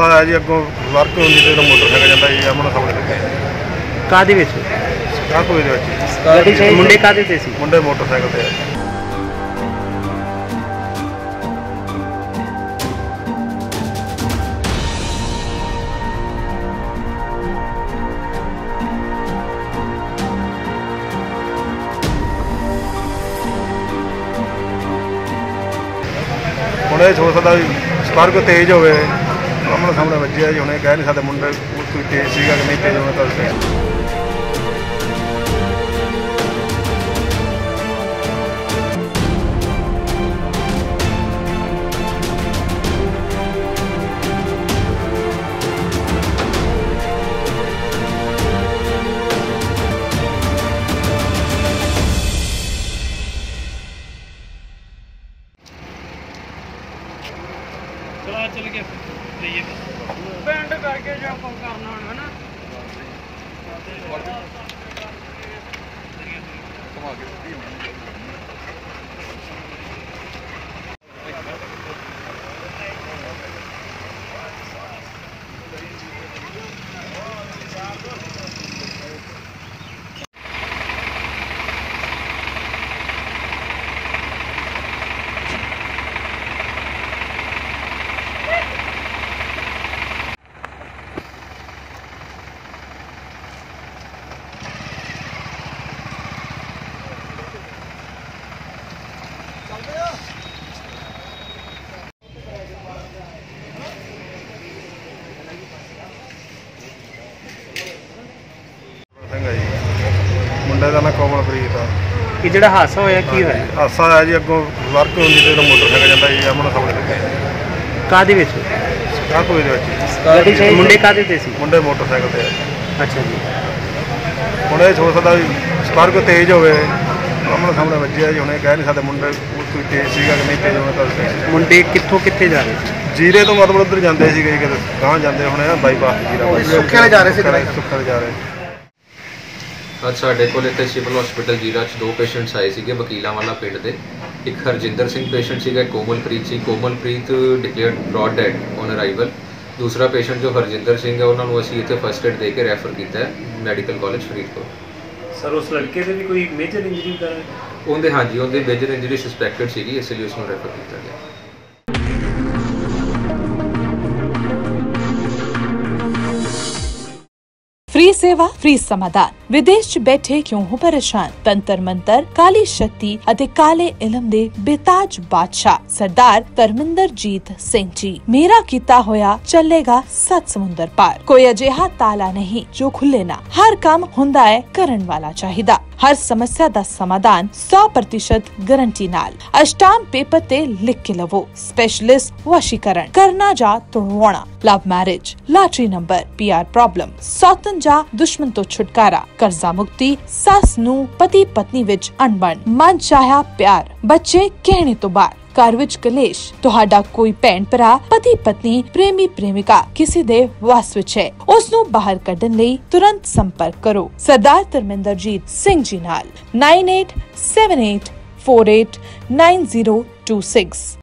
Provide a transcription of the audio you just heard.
ਹਾਸਾ ਆਇਆ ਜੀ ਅੱਗੋਂ ਵਰਕ ਹੁੰਦੀ ਤੇ ਉਹਦਾ ਮੋਟਰਸਾਈਕਲ ਜਾਂਦਾ ਜੀ ਅਮਨ ਸਾਹਮਣੇ ਲੱਗੇ ਕਾਦੇ ਵਿੱਚ ਕਾਹ ਕੋਈ ਦੇ ਵਿੱਚ ਜੀ। ਮੁੰਡੇ ਕਾਦੇ ਤੇ ਸੀ ਮੁੰਡੇ ਮੋਟਰਸਾਈਕਲ ਤੇ ਆ। ਹੁਣ ਇਹ ਹੋ ਸਕਦਾ ਵੀ ਸਪਾਰਕ ਤੇਜ਼ ਹੋਵੇ ਅਮਨ ਸਾਹਮਣੇ ਵੱਜਿਆ ਜੀ ਹੁਣ ਇਹ ਕਹਿ ਨਹੀਂ ਸਕਦੇ ਮੁੰਡੇ ਕੋਈ ਤੇਜ਼ ਸੀਗਾ ਕਿ ਨਹੀਂ ਤੇਜ਼ ਹੋਣਾ ਤਾਂ ਚਲਾ ਚੱਲ ਕੇ ਲਈਏ ਬੈਂਡ ਕਰਕੇ ਜੋ ਆਪਾਂ ਕਰਨਾ ਹੁਣ ਹਨਾ? ਸਿੰਘ ਆ ਜੀ ਮੁੰਡੇ ਦਾ ਨਾਂ ਕੋਮਲਪ੍ਰੀਤ ਆ। ਇਹ ਜਿਹੜਾ ਹਾਦਸਾ ਹੋਇਆ ਕੀ ਹੋਇਆ? ਹਾਸਾ ਆਇਆ ਜੀ ਅੱਗੋਂ ਵਰਕ ਹੁੰਦੀ ਤੇ ਉਹਦਾ ਮੋਟਰਸਾਈਕਲ ਜਾਂਦਾ ਜੀ ਅਮਨ ਸਾਹਮਣੇ ਲੱਗੇ। ਕਾਦੇ ਵਿੱਚ? ਕਾਹ ਕੋਈ ਦੇ ਵਿੱਚ। ਮੁੰਡੇ ਕਾਦੇ ਤੇ ਸੀ? ਮੁੰਡੇ ਮੋਟਰਸਾਈਕਲ ਤੇ ਆ। ਅੱਛਾ ਜੀ। ਹੁਣ ਇਹ ਹੋ ਸਕਦਾ ਵੀ ਸਪਾਰਕ ਤੇਜ਼ ਹੋਵੇ ਅਮਨ ਸਾਹਮਣੇ ਵੱਜਿਆ ਜੀ ਹੁਣ ਇਹ ਕਹਿ ਨਹੀਂ ਸਕਦੇ ਮੁੰਡੇ ਕੋਈ ਤੇਜ਼ ਸੀਗਾ ਕਿ ਨਹੀਂ ਤੇਜ਼ ਹੋਣਾ ਤਾਂ ਮੁੰਡੇ ਕਿੱਥੋਂ ਕਿੱਥੇ ਜਾ ਰਹੇ ਸੀ? ਜੀਰੇ ਤੋਂ ਮਤਲਬ ਉਧਰ ਜਾਂਦੇ ਸੀਗੇ ਜੀ ਕਿਤੇ ਗਾਂ ਜਾਂਦੇ ਹੋਣੇ ਆ ਬਾਈਪਾਸ ਜੀਰਾ ਸੁੱਖੇ ਵਾਲੇ ਜਾ ਰਹੇ ਸੀ ਸੁੱਖੇ ਸੁੱਖੇ ਵਾਲੇ ਜਾ ਰਹੇ ਅੱਜ ਸਾਡੇ ਕੋਲ ਇੱਥੇ ਸਿਵਲ ਹਸਪੀਟਲ ਜੀਰਾ 'ਚ ਦੋ ਪੇਸ਼ੈਂਟਸ ਆਏ ਸੀਗੇ ਵਕੀਲਾਂ ਵਾਲਾ ਪਿੰਡ ਦੇ ਇੱਕ ਹਰਜਿੰਦਰ ਸਿੰਘ ਪੇਸ਼ੈਂਟ ਸੀਗਾ ਇੱਕ ਕੋਮਲਪ੍ਰੀਤ ਸੀ Komalpreet declared brought dead on arrival ਦੂਸਰਾ ਪੇਸ਼ੈਂਟ ਜੋ ਹਰਜਿੰਦਰ ਸਿੰਘ ਹੈ ਉਹਨਾਂ ਨੂੰ ਅਸੀਂ ਇੱਥੇ ਫਸਟ ਏਡ ਦੇ ਕੇ ਰੈਫਰ ਕੀਤਾ ਹੈ ਮੈਡੀਕਲ ਕਾਲਜ ਫਰੀਦਕੋਟ ਸਰ ਉਸ ਲੜਕੇ ਦੇ ਵੀ ਕੋਈ ਮੇਜਰ ਇੰਜਰੀ ਦਾ ਉਹਦੇ ਹਾਂਜੀ ਉਹਦੇ ਮੇਜਰ ਇੰਜਰੀ ਸਸਪੈਕਟਡ ਸੀਗੀ ਇਸ ਲਈ ਉਸ ਨੂੰ ਰੈਫਰ ਕੀਤਾ ਗਿਆ फ्री सेवा फ्री समाधान ਵਿਦੇਸ਼ 'ਚ ਬੈਠੇ ਕਿਉਂ ਹੋ ਪਰੇਸ਼ਾਨ? ਤੰਤਰ ਮੰਤਰ, ਕਾਲੀ ਸ਼ਕਤੀ ਅਤੇ ਕਾਲੇ ਇਲਮ ਦੇ ਬੇਤਾਜ ਬਾਦਸ਼ਾਹ ਸਰਦਾਰ ਧਰਮਿੰਦਰਜੀਤ ਸਿੰਘ ਜੀ। ਮੇਰਾ ਕੀਤਾ ਹੋਇਆ ਚੱਲੇਗਾ ਸੱਤ ਸਮੁੰਦਰ ਪਾਰ। ਕੋਈ ਅਜਿਹਾ ਤਾਲਾ ਨਹੀਂ ਜੋ ਖੁੱਲੇ ਨਾ। ਹਰ ਕੰਮ ਹੁੰਦਾ ਹੈ ਕਰਨ ਵਾਲਾ ਚਾਹੀਦਾ। ਹਰ ਸਮੱਸਿਆ ਦਾ ਸਮਾਧਾਨ 100% ਗਾਰੰਟੀ ਨਾਲ। ਅਸ਼ਟਾਮ ਪੇਪਰ ਤੇ ਲਿਖ ਕੇ ਲਵੋ। ਸਪੈਸ਼ਲਿਸਟ ਵਸ਼ੀਕਰਨ। ਕਰਨਾ ਜਾਂ ਤੋੜਵਾਉਣਾ। Love marriage lottery number PR problem ਸੌਤਨ ਜਾਂ ਦੁਸ਼ਮਣ ਤੋਂ ਛੁਟਕਾਰਾ। ਕਰਜ਼ਾ ਮੁਕਤੀ, ਸੱਸ ਨੂੰ ਪਤੀ ਪਤਨੀ ਵਿੱਚ ਅਣਬਣ, ਮਨ ਚਾਹਿਆ ਪਿਆਰ, ਬੱਚੇ ਕਹਿਣੇ ਤੋਂ ਬਾਅਦ। ਘਰ ਵਿੱਚ ਕਲੇਸ਼, ਤੁਹਾਡਾ ਕੋਈ ਭੈਣ ਭਰਾ ਪਤੀ ਪਤਨੀ ਪ੍ਰੇਮੀ ਪ੍ਰੇਮਿਕਾ ਕਿਸੇ ਦੇ ਵਸ ਵਿੱਚ ਹੈ। ਉਸ ਨੂੰ ਬਾਹਰ ਕੱਢਣ ਲਈ ਤੁਰੰਤ ਸੰਪਰਕ ਕਰੋ। ਸਰਦਾਰ ਧਰਮਿੰਦਰਜੀਤ ਸਿੰਘ ਜੀ ਨਾਲ। 9878489026